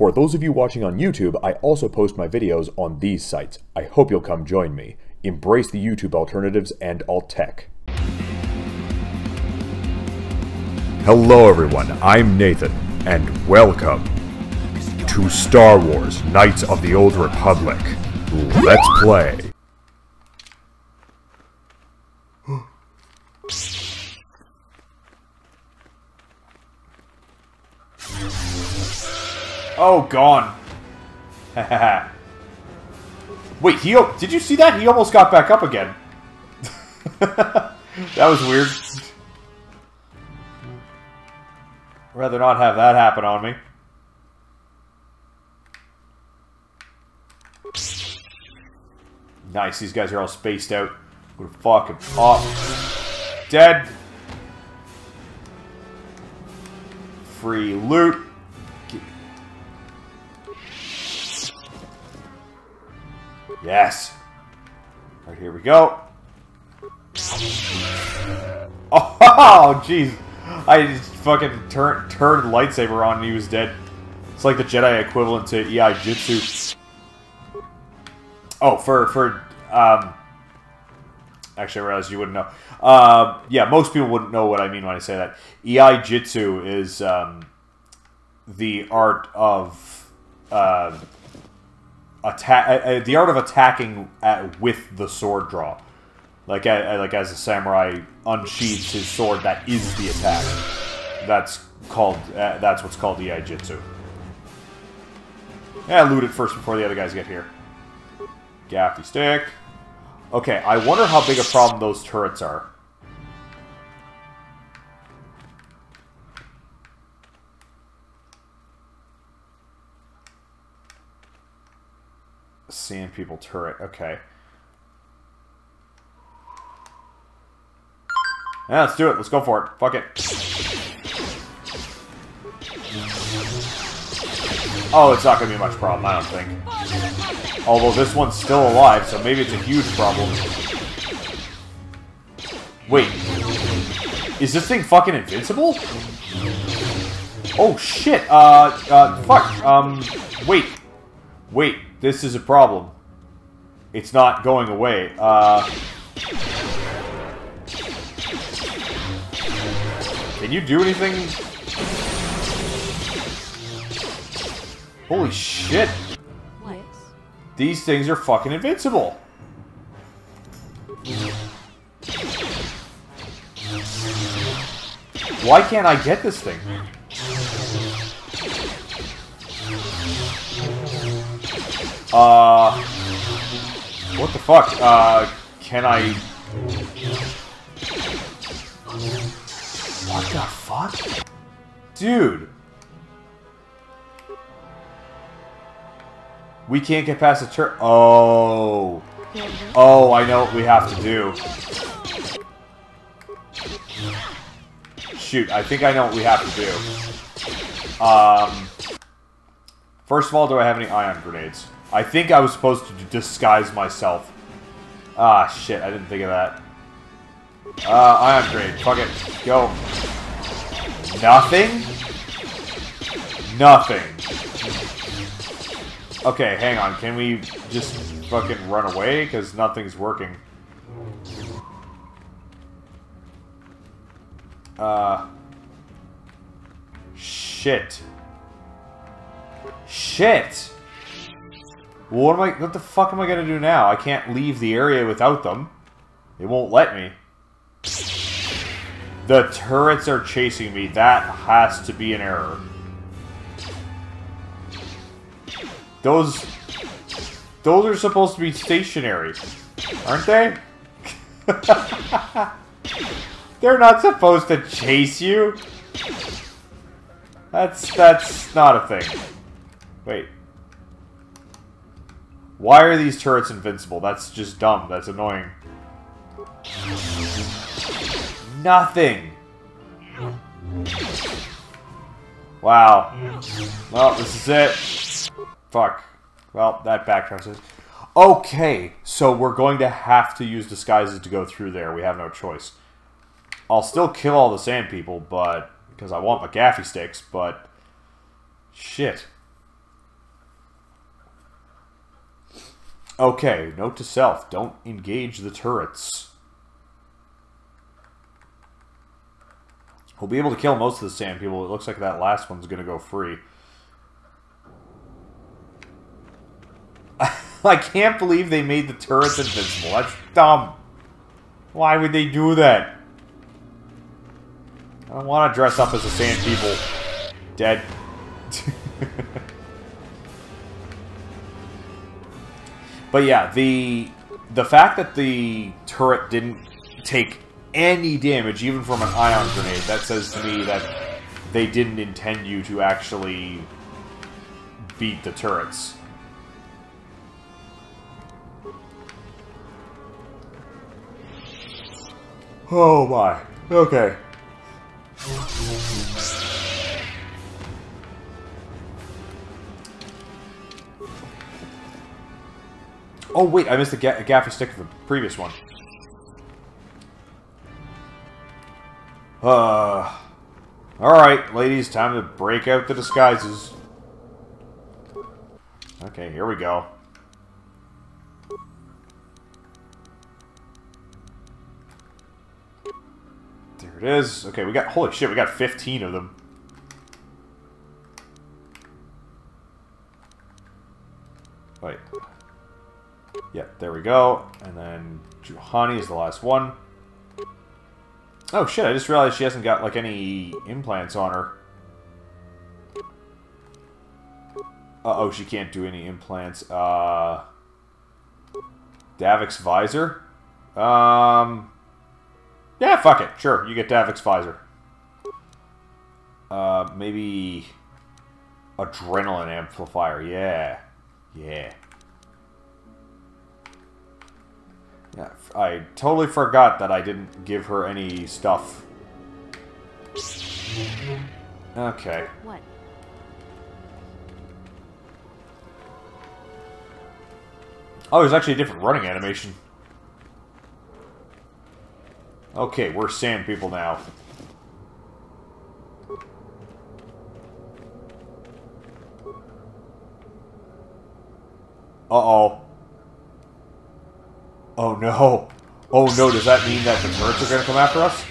For those of you watching on YouTube, I also post my videos on these sites. I hope you'll come join me. Embrace the YouTube alternatives and alt tech. Hello everyone, I'm Nathan, and welcome to Star Wars Knights of the Old Republic. Let's play. Oh, gone. Wait, he... Did you see that? He almost got back up again. that was weird. Rather not have that happen on me. Nice, these guys are all spaced out. Would fucking pop. Dead. Free loot. Yes. Right here we go. Oh, jeez. I just fucking turned turned lightsaber on and he was dead. It's like the Jedi equivalent to Iai Jitsu. Oh, for for um. Actually, I realized you wouldn't know. Uh, yeah, most people wouldn't know what I mean when I say that. Iai Jitsu is um, the art of uh, attack, uh, uh, the art of attacking at, with the sword draw. Like, uh, like as a samurai unsheathes his sword, that is the attack. That's called. Uh, that's what's called the Jitsu. Yeah, loot it first before the other guys get here. Gaffi stick. Okay, I wonder how big a problem those turrets are. Sand people turret. Okay. Yeah, let's do it. Let's go for it. Fuck it. Oh, it's not going to be much problem, I don't think. Although this one's still alive, so maybe it's a huge problem. Wait. Is this thing fucking invincible? Oh, shit. Uh, uh, fuck. Um, wait. Wait. This is a problem. It's not going away. Uh... Can you do anything? Holy shit! What? These things are fucking invincible! Why can't I get this thing? Uh... What the fuck? Uh, can I... What the fuck? Dude! We can't get past the turn. Oh. Oh, I know what we have to do. Shoot, I think I know what we have to do. Um... First of all, do I have any ion grenades? I think I was supposed to disguise myself. Ah, shit, I didn't think of that. Uh, ion grenade. Fuck it. Go. Nothing? Nothing. Okay, hang on. Can we just fucking run away? Because nothing's working. Uh... Shit. Shit! What am I? What the fuck am I gonna do now? I can't leave the area without them. It won't let me. The turrets are chasing me. That has to be an error. Those... Those are supposed to be stationary. Aren't they? They're not supposed to chase you. That's... That's not a thing. Wait. Why are these turrets invincible? That's just dumb. That's annoying. Nothing. Wow. Well, this is it. Fuck. Well, that backtracks it. Okay, so we're going to have to use disguises to go through there. We have no choice. I'll still kill all the sand people, but... Because I want my gaffi sticks, but... Shit. Okay, note to self, don't engage the turrets. We'll be able to kill most of the sand people. It looks like that last one's going to go free. I can't believe they made the turrets invincible. That's dumb. Why would they do that? I don't want to dress up as a sand people. Dead. but yeah, the the fact that the turret didn't take any damage, even from an ion grenade, that says to me that they didn't intend you to actually beat the turrets. Oh my. Okay. Oh wait, I missed a, ga a gaffi stick of the previous one. Uh, Alright, ladies, time to break out the disguises. Okay, here we go. There it is. Okay, we got... Holy shit, we got 15 of them. Wait. Yeah, there we go. And then Juhani is the last one. Oh shit, I just realized she hasn't got like any implants on her. Uh oh, she can't do any implants. Uh Davik's visor? Um Yeah, fuck it. Sure, you get Davik's visor. Uh maybe adrenaline amplifier, yeah. Yeah. Yeah, I totally forgot that I didn't give her any stuff. Okay. What? Oh, there's actually a different running animation. Okay, we're sand people now. Uh-oh. Oh no. Oh no, does that mean that the turrets are going to come after us?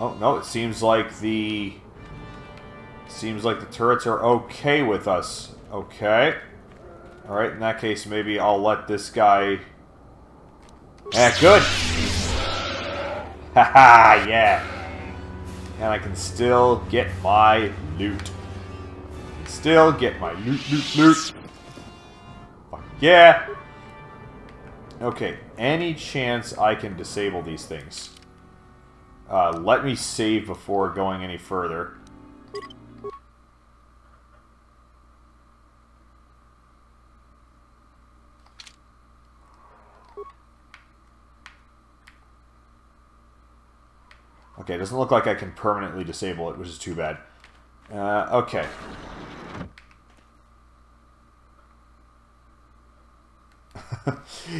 Oh no, it seems like the... Seems like the turrets are okay with us. Okay. Alright, in that case, maybe I'll let this guy... Eh, yeah, good! Haha, yeah! And I can still get my loot. Still get my loot, loot, loot. Fuck yeah! Okay, any chance I can disable these things? Uh, let me save before going any further. Okay, it doesn't look like I can permanently disable it, which is too bad. Uh, okay.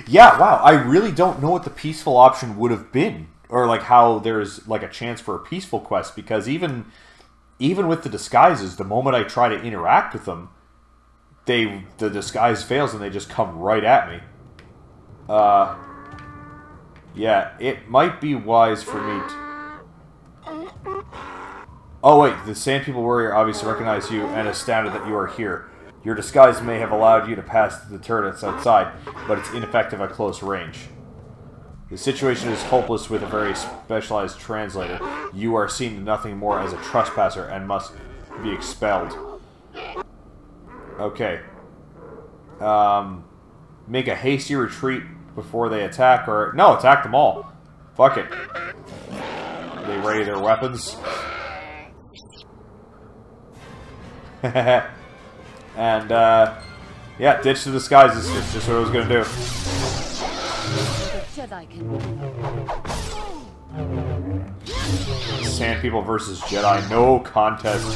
yeah, wow, I really don't know what the peaceful option would have been. Or, like, how there's, like, a chance for a peaceful quest, because even even with the disguises, the moment I try to interact with them, they the disguise fails and they just come right at me. Uh, yeah, it might be wise for me to... Oh wait, the Sand People Warrior obviously recognized you and astounded that you are here. Your disguise may have allowed you to pass the turrets outside, but it's ineffective at close range. The situation is hopeless with a very specialized translator. You are seen nothing more as a trespasser and must be expelled. Okay. Um, make a hasty retreat before they attack, or... No, attack them all. Fuck it. They ready their weapons. and, uh, yeah, ditch the disguises. It's just what I was going to do. Sand People versus Jedi. No contest.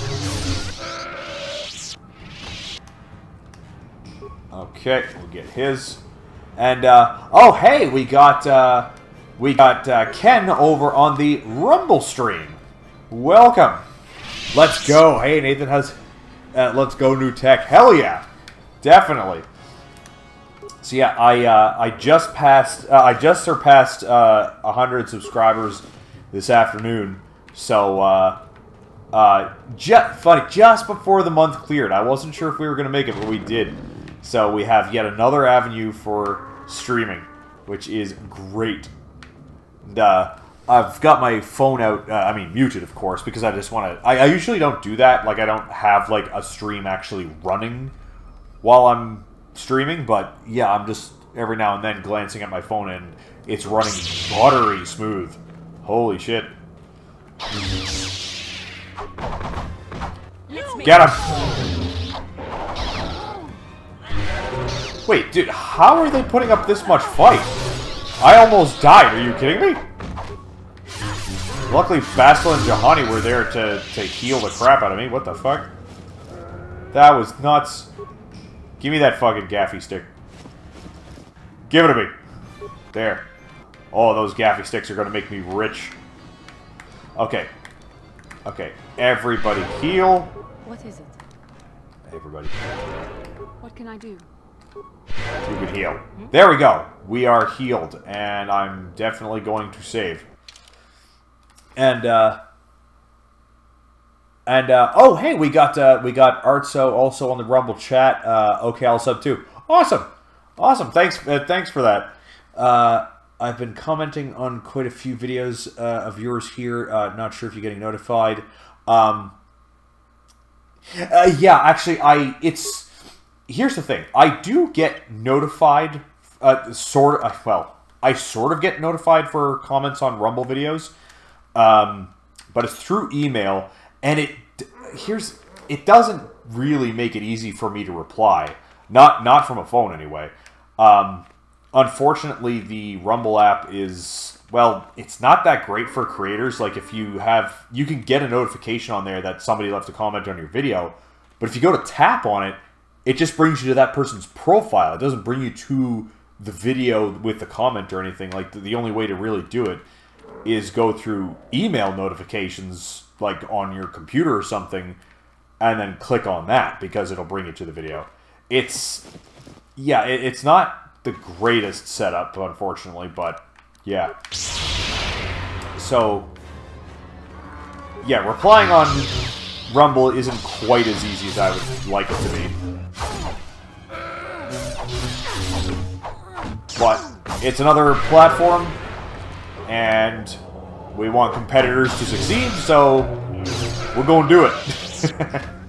Okay, we'll get his. And, uh, oh, hey, we got, uh, we got uh, Ken over on the Rumble stream. Welcome. Let's go. Hey, Nathan has uh, Let's Go New Tech. Hell yeah. Definitely. So yeah, I uh, I just passed uh, I just surpassed uh, 100 subscribers this afternoon. So uh, uh, just funny, just before the month cleared, I wasn't sure if we were to make it, but we did. So we have yet another avenue for streaming, which is great. And, uh, I've got my phone out. Uh, I mean, muted, of course, because I just want to. I, I usually don't do that. Like, I don't have like a stream actually running while I'm streaming. But yeah, I'm just every now and then glancing at my phone, and it's running buttery smooth. Holy shit! Get him! Wait, dude, how are they putting up this much fight? I almost died. Are you kidding me? Luckily, Bastila and Juhani were there to, to heal the crap out of me. What the fuck? That was nuts. Give me that fucking gaffi stick. Give it to me. There. Oh, those gaffi sticks are going to make me rich. Okay. Okay. Everybody heal. What is it? Everybody. What can I do? You can heal. There we go. We are healed, and I'm definitely going to save. And uh and uh oh hey, we got uh we got Artso also on the Rumble chat. Uh okay, I'll sub too. Awesome. Awesome. Thanks uh, thanks for that. Uh I've been commenting on quite a few videos uh, of yours here. Uh, not sure if you're getting notified. Um, uh, yeah, actually, I it's here's the thing. I do get notified. Uh, sort of. Well, I sort of get notified for comments on Rumble videos, um, but it's through email, and it here's it doesn't really make it easy for me to reply. Not not from a phone anyway. Um, unfortunately, the Rumble app is well, it's not that great for creators. Like if you have, you can get a notification on there that somebody left a comment on your video, but if you go to tap on it, it just brings you to that person's profile. It doesn't bring you to the video with the comment or anything. Like the, the only way to really do it is go through email notifications, like on your computer or something, and then click on that because it'll bring you to the video. It's yeah, it, it's not the greatest setup, unfortunately, but yeah. So, yeah, replying on Rumble isn't quite as easy as I would like it to be. But it's another platform, and we want competitors to succeed, so we're going to do it.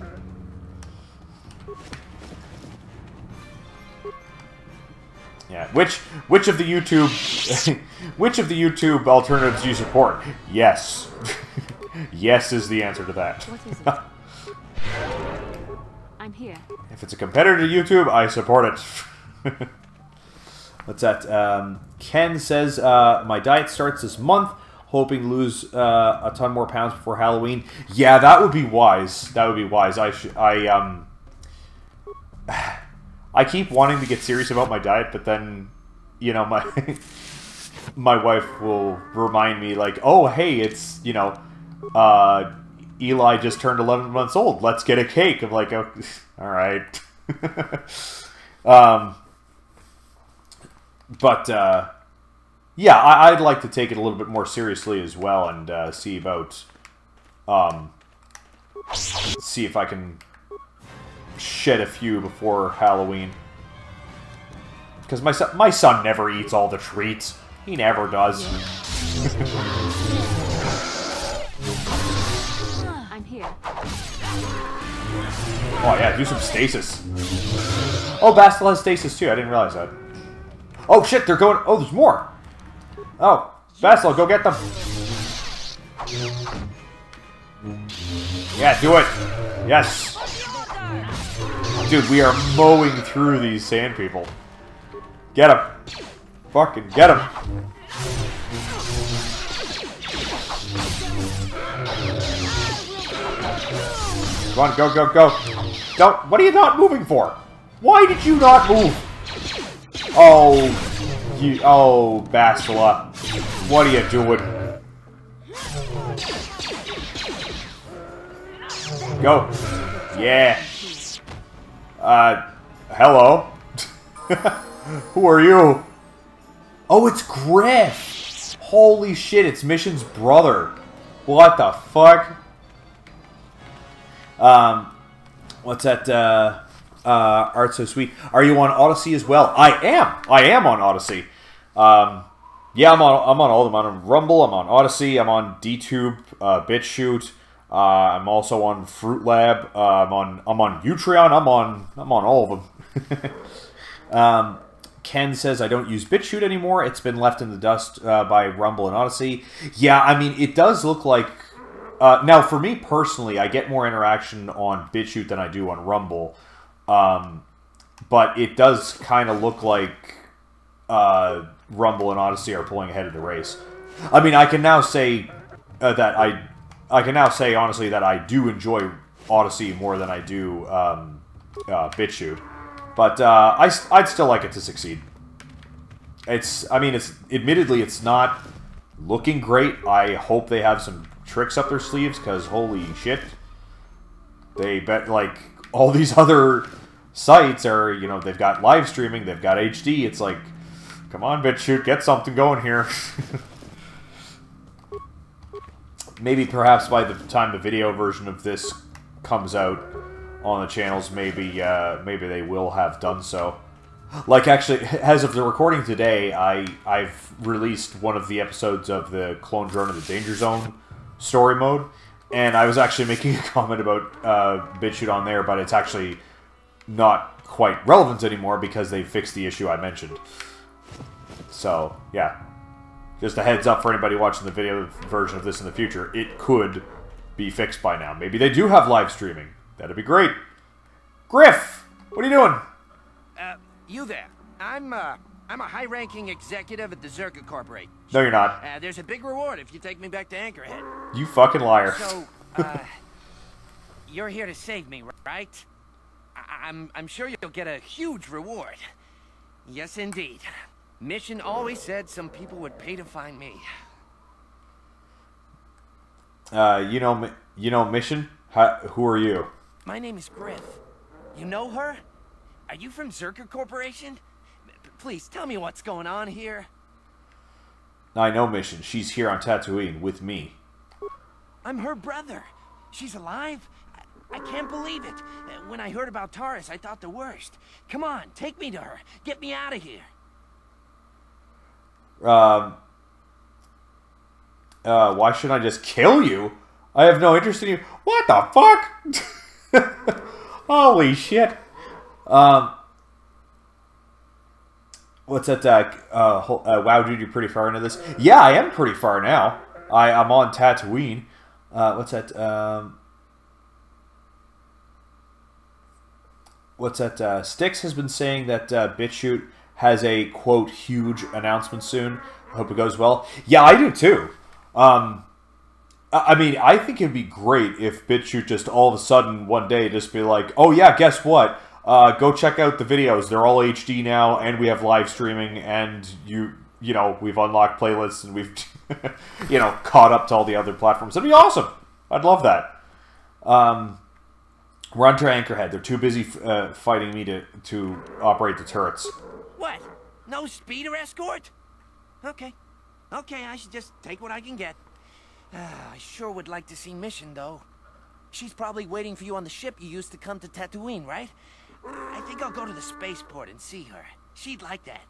Yeah, which which of the YouTube which of the YouTube alternatives do you support? Yes. yes is the answer to that. What is it? I'm here. If it's a competitor to YouTube, I support it. What's that? Um, Ken says, uh, my diet starts this month, hoping to lose uh, a ton more pounds before Halloween. Yeah, that would be wise. That would be wise. I. I um. I keep wanting to get serious about my diet, but then, you know, my my wife will remind me like, "Oh, hey, it's you know, uh, Eli just turned 11 months old. Let's get a cake." I'm like, oh, "All right." um, but uh, yeah, I, would like to take it a little bit more seriously as well, and uh, see about um, see if I can shed a few before Halloween. Because my son, my son never eats all the treats. He never does. I'm here. Oh yeah, do some stasis. Oh, Bastila has stasis too. I didn't realize that. Oh shit, they're going. Oh, there's more. Oh, Bastila, go get them. Yeah, do it. Yes. Dude, we are mowing through these sand people. Get them! Fucking get them! Come on, go, go, go. Don't. What are you not moving for? Why did you not move? Oh, you. Oh, Bastila. What are you doing? Go. Yeah. Uh, hello. Who are you? Oh, it's Griff. Holy shit, it's Mission's brother. What the fuck? Um, what's that? Uh, uh, art so sweet. Are you on Odysee as well? I am. I am on Odysee. Um, yeah, I'm on. I'm on all of them. I'm on Rumble. I'm on Odysee. I'm on DTube, uh, BitChute. Uh, I'm also on Fruit Lab. Uh, I'm on. I'm on Utreon. I'm on. I'm on all of them. um, Ken says I don't use BitChute anymore. It's been left in the dust uh, by Rumble and Odysee. Yeah, I mean it does look like. Uh, now, for me personally, I get more interaction on BitChute than I do on Rumble, um, but it does kind of look like uh, Rumble and Odysee are pulling ahead of the race. I mean, I can now say uh, that I, I can now say honestly that I do enjoy Odysee more than I do um, uh, BitChute. But uh, I, I'd still like it to succeed. It's, I mean, it's admittedly it's not looking great. I hope they have some tricks up their sleeves because holy shit, they bet like all these other sites are you know they've got live streaming, they've got HD. It's like, come on, BitChute, get something going here. maybe perhaps by the time the video version of this comes out on the channels, maybe uh, maybe they will have done so. Like actually, as of the recording today, I I've released one of the episodes of the Clone Drone of the Danger Zone story mode, and I was actually making a comment about uh, BitChute on there, but it's actually not quite relevant anymore because they fixed the issue I mentioned. So yeah, just a heads up for anybody watching the video version of this in the future, it could be fixed by now. Maybe they do have live streaming. That'd be great. Griff, what are you doing? Uh, you there. I'm, uh, I'm a high-ranking executive at the Czerka Corporation. No, you're not. Uh, there's a big reward if you take me back to Anchorhead. You fucking liar. So, uh, you're here to save me, right? I I'm, I'm sure you'll get a huge reward. Yes, indeed. Mission always said some people would pay to find me. Uh, you know, you know, mission. How, who are you? My name is Griff. You know her? Are you from Czerka Corporation? Please, tell me what's going on here. I know, mission. She's here on Tatooine with me. I'm her brother. She's alive? I, I can't believe it. When I heard about Taris, I thought the worst. Come on, take me to her. Get me out of here. Um. Uh, why should I just kill you? I have no interest in you. What the fuck? Holy shit. Um. What's that? Uh, uh, uh, wow, dude, you're pretty far into this. Yeah, I am pretty far now. I I'm on Tatooine. Uh, what's that? Um. What's that? Uh, Styx has been saying that uh, BitChute has a quote huge announcement soon. I hope it goes well. Yeah, I do too. Um, I mean, I think it'd be great if BitChute just all of a sudden one day just be like, "Oh yeah, guess what? Uh, go check out the videos. They're all HD now, and we have live streaming, and you, you know, we've unlocked playlists, and we've, you know, caught up to all the other platforms. That'd be awesome. I'd love that. Um, we're on to Anchorhead. They're too busy uh, fighting me to to operate the turrets. What? No speeder escort? Okay. Okay, I should just take what I can get. Ah, I sure would like to see Mission, though. She's probably waiting for you on the ship you used to come to Tatooine, right? I think I'll go to the spaceport and see her. She'd like that.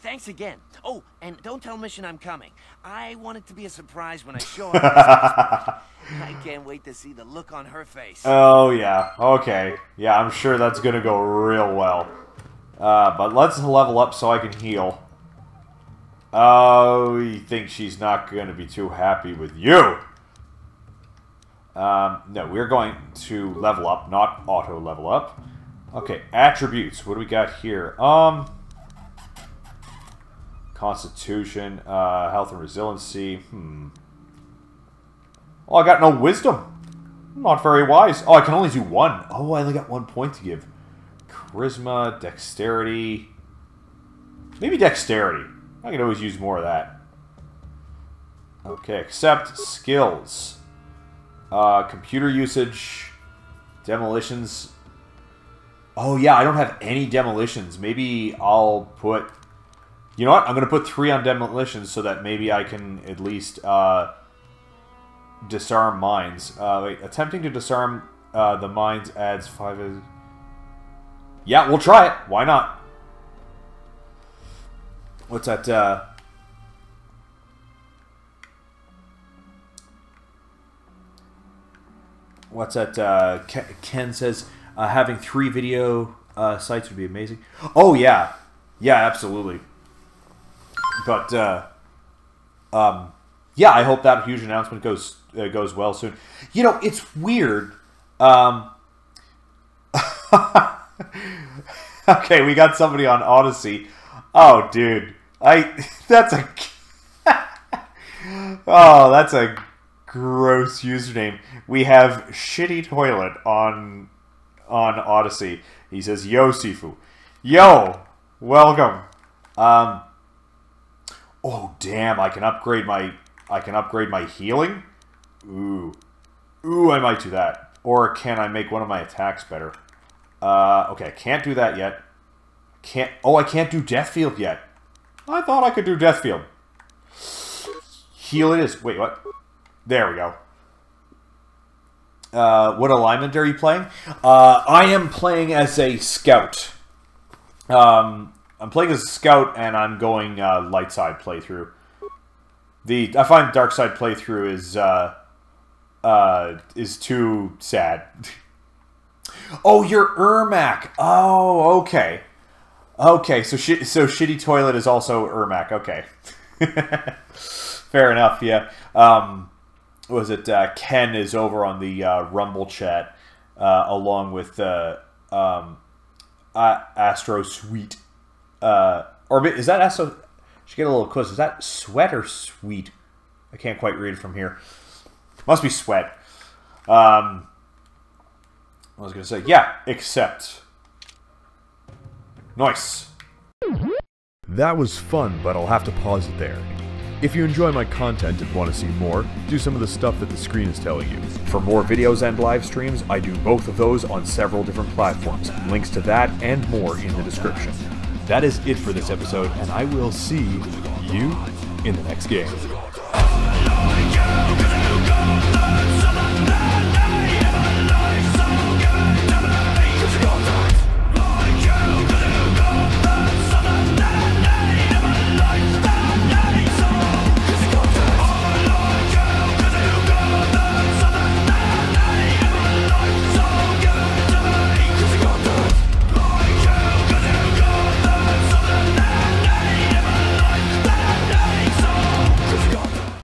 Thanks again. Oh, and don't tell Mission I'm coming. I want it to be a surprise when I show up. at the spaceport. I can't wait to see the look on her face. Oh yeah, okay, yeah. I'm sure that's gonna go real well. Uh, but let's level up so I can heal. Oh, you think she's not going to be too happy with you? Um, no, we're going to level up, not auto level up. Okay, attributes. What do we got here? Um, Constitution, uh, health and resiliency. Hmm. Oh, I got no wisdom. Not very wise. Oh, I can only do one. Oh, I only got one point to give. Charisma, dexterity. Maybe dexterity. I can always use more of that. Okay, accept skills. Uh, computer usage, demolitions. Oh yeah, I don't have any demolitions. Maybe I'll put. You know what? I'm gonna put three on demolitions so that maybe I can at least uh, disarm mines. Uh, wait, attempting to disarm uh, the mines adds five. Yeah, we'll try it. Why not? What's that? Uh... What's that? Uh, Ken says uh, having three video uh, sites would be amazing. Oh yeah, yeah, absolutely. But uh, um, yeah, I hope that huge announcement goes uh, goes well soon. You know, it's weird. Um, okay, we got somebody on Odysee. Oh, dude, I that's a oh, that's a gross username. We have shitty toilet on on Odysee. He says, "Yo, Sifu, yo, welcome." Um. Oh damn! I can upgrade my I can upgrade my healing. Ooh, ooh, I might do that. Or can I make one of my attacks better? Uh, okay, I can't do that yet. Can't. Oh, I can't do Death Field yet. I thought I could do Death Field. Heal it is. Wait, what? There we go. Uh, what alignment are you playing? Uh, I am playing as a scout. Um, I'm playing as a scout, and I'm going uh, light side playthrough. The I find dark side playthrough is uh, uh, is too sad. oh, you're Ermac. Oh, okay, okay. So sh so shitty toilet is also Ermac. Okay, fair enough. Yeah. Um, was it uh, Ken is over on the uh, Rumble chat uh, along with uh, um, Astro Sweet, uh, or is that Astro? Should get a little close. Is that sweat or sweet? I can't quite read it from here. Must be sweat. Um, I was gonna say yeah, except nice. That was fun, but I'll have to pause it there. If you enjoy my content and want to see more, do some of the stuff that the screen is telling you. For more videos and live streams, I do both of those on several different platforms. Links to that and more in the description. That is it for this episode, and I will see you in the next game.